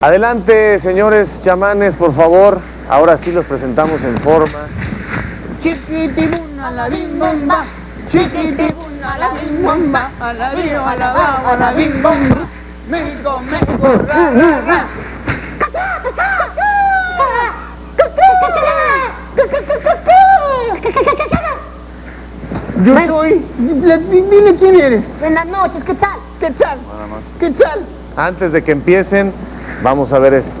Adelante, señores chamanes, por favor. Ahora sí los presentamos en forma. Chiquitibuna la bim bomba, chiquitibuna la bim bomba, a la bio, a la bao, a la bim bomba. México, México, ra, ra, ra. Yo soy, dile dile quién eres. Buenas noches, ¿qué tal? ¿Qué tal? ¿Qué tal? Antes de que empiecen, vamos a ver esto.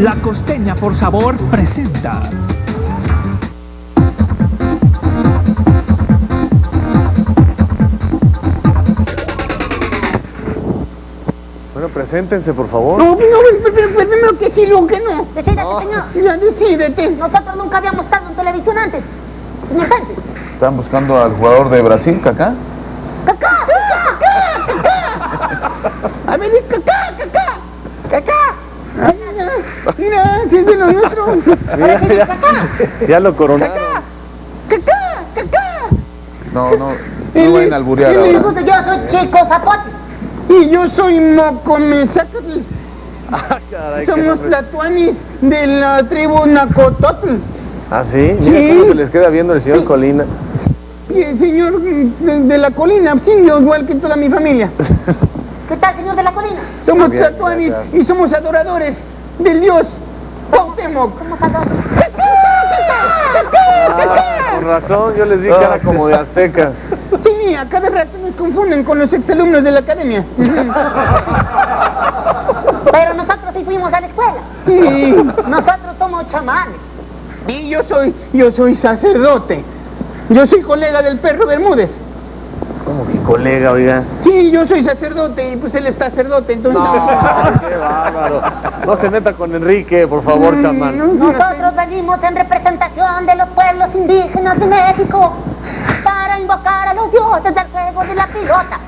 La costeña por sabor presenta. Bueno, preséntense, por favor. No, no, primero que sí, lo que no. Decídate, señor. Ya decídete. Nosotros nunca habíamos estado en televisión antes. Señor Sánchez. Están buscando al jugador de Brasil, Kaká. ¡Cacá! A ver, cacá, cacá, cacá. Mira, si es de lo nuestro. Mira, ya, ya lo coronaron. Cacá, cacá. No, no, Él no vayan a alburear él ahora. Yo soy Chico Zapote. Y yo soy Mocomezacatl. Ah, caray, qué Somos nombre. tlatuanis de la tribu Nacototl. Ah, sí. Mira Sí. cómo se les queda viendo el señor Colina. Y el señor de, de la colina, sí, yo igual que toda mi familia. ¿Qué tal, señor de la colina? Somos Bien, tlatuanis gracias. y somos adoradores del dios Cuauhtémoc. ¿Cómo? Ah, con razón, yo les di cara como de aztecas. Sí, a cada rato nos confunden con los exalumnos de la academia. Pero nosotros sí fuimos a la escuela. Sí. Nosotros somos chamanes. Y yo soy, yo soy sacerdote. Yo soy colega del perro Bermúdez. Como que colega, oiga. Sí, yo soy sacerdote y pues él es sacerdote, entonces... No, qué bárbaro. No se meta con Enrique, por favor, chamán. No, sí, Nosotros venimos en representación de los pueblos indígenas de México para invocar a los dioses del juego de la pilota.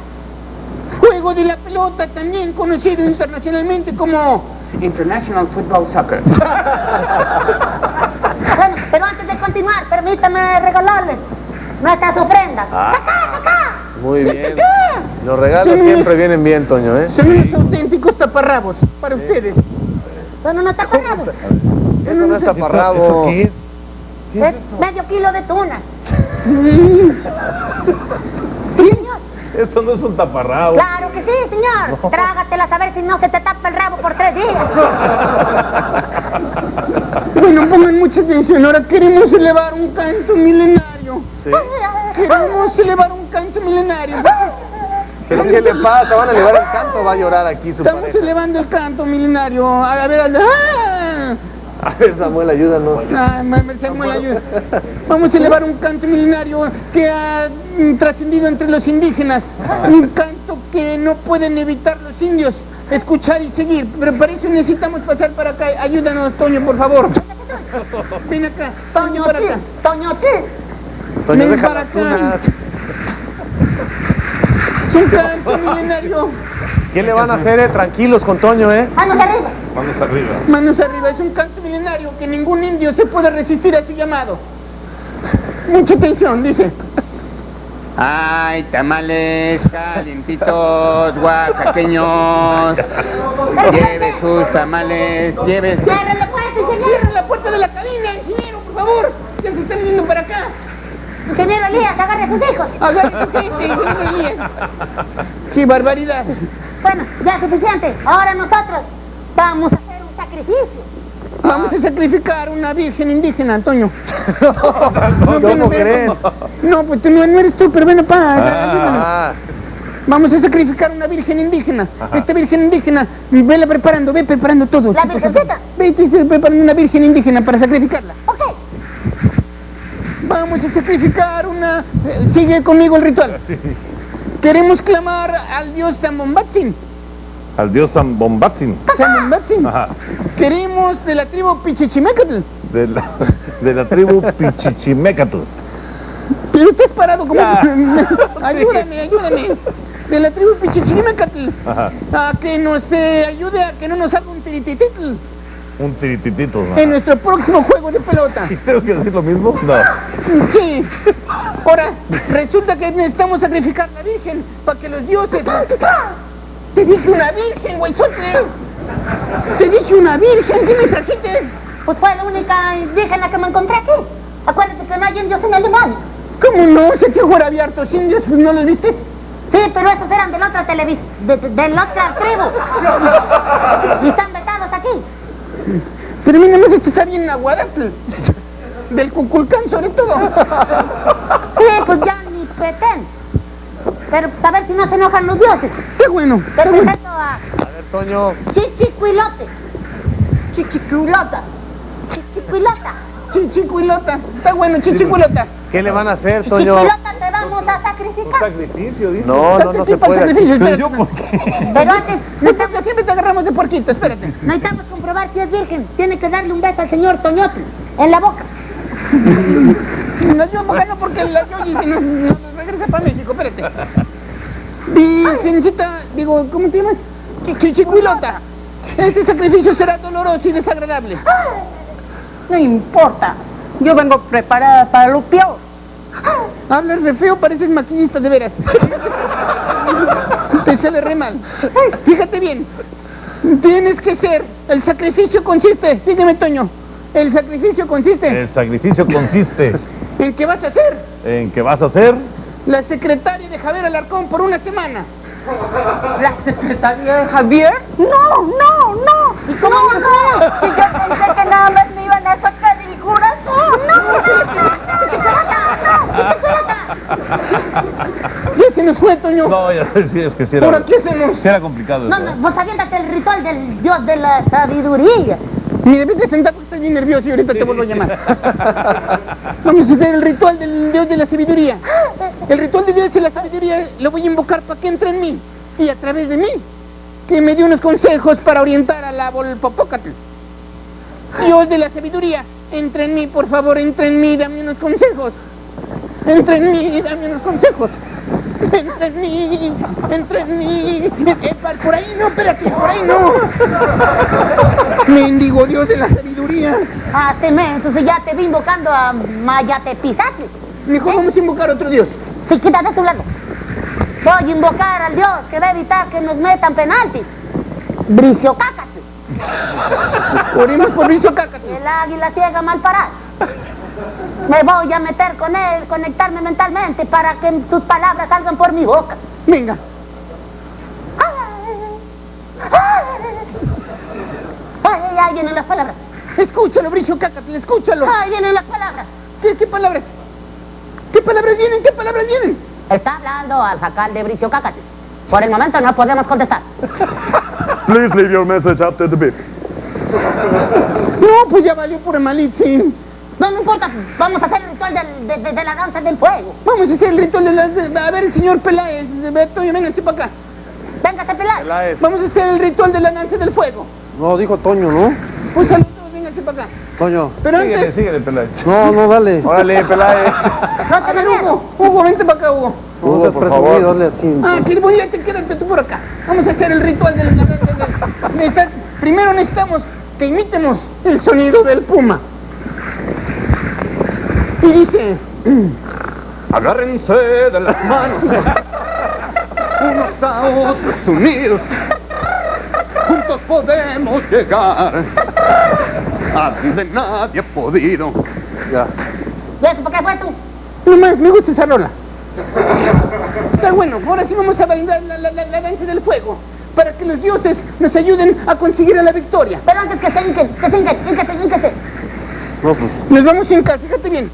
Juego de la pelota, también conocido internacionalmente como International Football Soccer. Bueno, pero antes de continuar, permítame regalarles nuestras ofrendas. Ah. Muy bien. Los regalos Sí. siempre vienen bien, Toño, ¿eh? Son unos auténticos taparrabos para ustedes. Son unos taparrabos. Eso no es taparrabo. es? Es medio kilo de tuna. Sí, Esto no es un taparrabo. Claro que sí, señor. Trágatelas a ver si no se te tapa el rabo por tres días. Bueno, pongan mucha atención. Ahora queremos elevar un canto milenario. Sí. Queremos elevar un canto milenario. ¿Qué, qué le pasa? ¿Van a elevar el canto o va a llorar aquí su Estamos pareja? elevando el canto milenario. A ver, a ver. ¡ah! A ver, Samuel, ayúdanos. Ah, Samuel, ayuda. Vamos a elevar un canto milenario que ha trascendido entre los indígenas. Un canto que no pueden evitar los indios escuchar y seguir. Pero para eso necesitamos pasar para acá. Ayúdanos, Toño, por favor. Ven acá. Toño, Toño, para acá. Toño, Toño, Ven deja para las acá. Es un canto milenario. ¿Qué le van a hacer, eh? Tranquilos con Toño, ¿eh? Manos arriba. Manos arriba. Manos arriba. Es un canto milenario que ningún indio se puede resistir a su llamado. Mucha atención, dice. Ay, tamales calientitos, oaxaqueños. Lleve sus tamales, lleve. Cierra la puerta, ingeniero. Cierra la puerta de la cabina, ingeniero, por favor. Ya se están viniendo para acá. Ingeniero Elías, agarre a sus hijos. Agarre tu gente, ingeniero Elías. ¡Qué barbaridad! Bueno, ya es suficiente. Ahora nosotros vamos a hacer un sacrificio. Vamos a sacrificar una virgen indígena, Antonio. ¿Cómo bueno, pero- creen? No, pues tú no, no eres tú, pero para ayúdame. Ah, Vamos a sacrificar una virgen indígena. Esta virgen indígena, vela preparando, ve preparando todo. ¿La virgencita? Ve, te estoy preparando una virgen indígena para sacrificarla. Ok. Vamos a sacrificar una... eh, sigue conmigo el ritual. Queremos clamar al dios Zambombatzin. Al dios San Bombatzin. Zambombatzin. Ajá. Queremos de la tribu Pichichimecatl. De la, de la tribu Pichichimecatl. Pero estás parado como... ayúdame, ayúdame. De la tribu Pichichimecatl. Ajá. A que nos eh, ayude a que no nos haga un tiritititl Un tirititito. ¿no? en nuestro próximo juego de pelota. ¿Tengo que decir lo mismo? No. Sí. Ahora, resulta que necesitamos sacrificar a la Virgen para que los dioses Te dije una virgen, güeyzote. Te dije una virgen, ¿qué me trajiste? Pues fue la única indígena que me encontré aquí. Acuérdate que no hay indios en Alemania. ¿Cómo no? Sé que fuera había hartos indios, pues no los viste. Sí, pero esos eran de la otra televisión, de, de- de la otra tribu. Y están. Pero mira, más esto está bien aguadate. Del Cuculcán sobre todo. Sí, pues ya ni petén. Pero pues, a ver si no se enojan los dioses. Qué bueno, Te qué bueno. presento a A ver, Toño. Chichicuilote. Chichicuilota. Chichicuilota. Chichicuilota. Está bueno, chichicuilota. ¿Qué le van a hacer, Toño? Chichicuilota sacrificar. Sacrificio, dice. No, no, no se puede. Pero yo, ¿por qué? Pero antes, siempre te agarramos de puerquito, espérate. necesitamos comprobar si es virgen. Tiene que darle un beso al señor Toñote en la boca. No, yo boca no porque la Yoyi se nos, nos regresa para México, espérate. Virgencita, digo, ¿cómo te llamas? Chichicuilota. Este sacrificio será doloroso y desagradable. No importa. Yo vengo preparada para lo peor. Hablas re feo, pareces maquillista de veras. Te sale re mal. Fíjate bien. Tienes que ser. El sacrificio consiste. Sígueme, Toño. El sacrificio consiste El sacrificio consiste en que vas a ser en que vas a ser la secretaria de Javier Alarcón por una semana. ¿La secretaria de Javier? No, no, no. ¿Y cómo no? Si yo pensé que nada más me iban a sacar el corazón. Ya se nos fue, Toño. No, ya sí, es que sí era, ¿Por aquí hacemos? sí era complicado No, no, vos aviéntate el ritual del dios de la sabiduría. Mira, vete a sentar porque estoy bien nervioso y ahorita te vuelvo a llamar. Vamos a hacer el ritual del dios de la sabiduría. El ritual del dios de la sabiduría lo voy a invocar para que entre en mí y a través de mí que me dé unos consejos para orientar a la Volpopócatl. Dios de la sabiduría, entra en mí, por favor, entra en mí, dame unos consejos. Entra en mí, dame unos consejos. Entra en mí, entra en mí. Eh, pa- por ahí no, espérate, por ahí no. Mendigo Dios de la sabiduría. Hace menso, si ya te vi invocando a Mayatepizatl. Mejor vamos a invocar a otro Dios. Sí, quítate de tu lado. Voy a invocar al dios que va a evitar que nos metan penaltis. Bricio Cácate, Oremos por Cristo Cácate. el águila ciega mal parada. Me voy a meter con él, conectarme mentalmente para que tus palabras salgan por mi boca. Venga. Ay, ay, ahí vienen las palabras. Escúchalo, Bricio Cácate, escúchalo. Ahí vienen las palabras. ¿Qué, qué palabras? ¿Qué palabras vienen? ¿Qué palabras vienen? Está hablando al jacal de Bricio Cácate. Por el momento no podemos contestar. Please leave your message after the beep. No, pues ya valió por Malitzin. No, no importa, vamos a hacer el ritual del- de, de- de la danza del fuego. Vamos a hacer el ritual de las... de- A ver, señor Peláez, Toño, vénganse para acá. Véngase, pelar. Peláez. Vamos a hacer el ritual de la danza del fuego. No, dijo Toño, ¿no? Pues saludos, vénganse para acá. Toño. Pero Síguele, antes... síguele, Peláez. No, no, dale. Órale, Peláez. No A ver. Hugo, Hugo, vente para acá, Hugo. Hugo, por favor. dale así. Ah, que voy a te quédate tú por acá. Vamos a hacer el ritual de la danza del... Primero necesitamos que imitemos el sonido del puma. Y dice... Agárrense de las manos. Unos a otros unidos. Juntos podemos llegar. A donde nadie ha podido. Ya. ¿Y eso por qué fue tú? No más, me gusta esa rola. Está bueno, ahora sí vamos a bailar la, la- la- la danza del fuego. Para que los dioses nos ayuden a conseguir la victoria. Pero antes que se hinquen, que se hinquen, híncate, híncate. No, pues. Nos vamos a hincar, fíjate bien.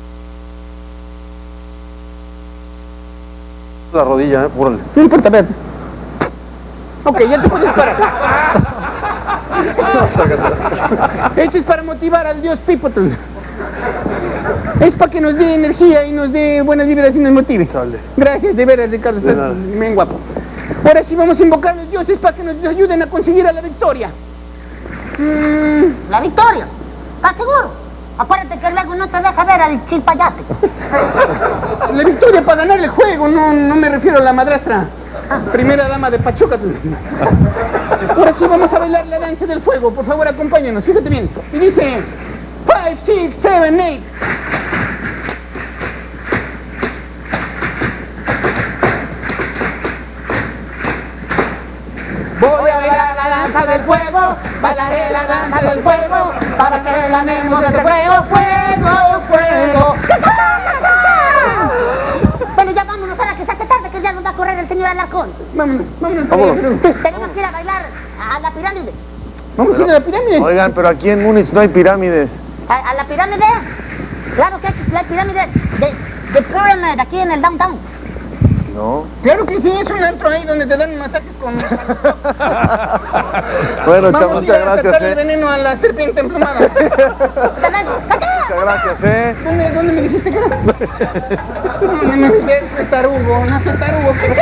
La rodilla, ¿eh? Púrale. No importa, espérate. Ok, ya te puedes parar. Esto es para motivar al dios Pipotl. Es para que nos dé energía y nos dé buenas vibras y nos motive. Sale. Gracias, de veras, Ricardo, estás nada. bien guapo. Ahora sí vamos a invocar a los dioses para que nos ayuden a conseguir a la victoria. Mm, La victoria. ¿Estás seguro? Acuérdate que luego no te deja ver al chilpayate. la victoria para ganar el juego, no, no me refiero a la madrastra. Primera dama de Pachuca. Ahora sí vamos a bailar la danza del fuego. Por favor, acompáñanos. Fíjate bien. Y dice... 5, 6, 7, 8. Danza del fuego, bailaré la danza del fuego, para que ganemos este fuego, fuego, fuego. Bueno, ya vámonos ahora que se hace tarde, que ya nos va a correr el señor Alarcón. Vámonos, vámonos. Vámonos. Tenemos que ir a bailar a la pirámide. Vamos a ir a la pirámide. Oigan, pero aquí en Múnich no hay pirámides. ¿A, a la pirámide? Claro que hay la pirámide de, de Pyramid, aquí en el downtown. No. Claro que sí, es un antro ahí donde te dan masajes con... Bueno, Vamos a ir muchas a sacar el eh. veneno a la serpiente emplumada. Muchas gracias, eh. ¿Dónde, dónde me dijiste que era? No, no, no, es tarugo, no es tarugo. ¿Qué?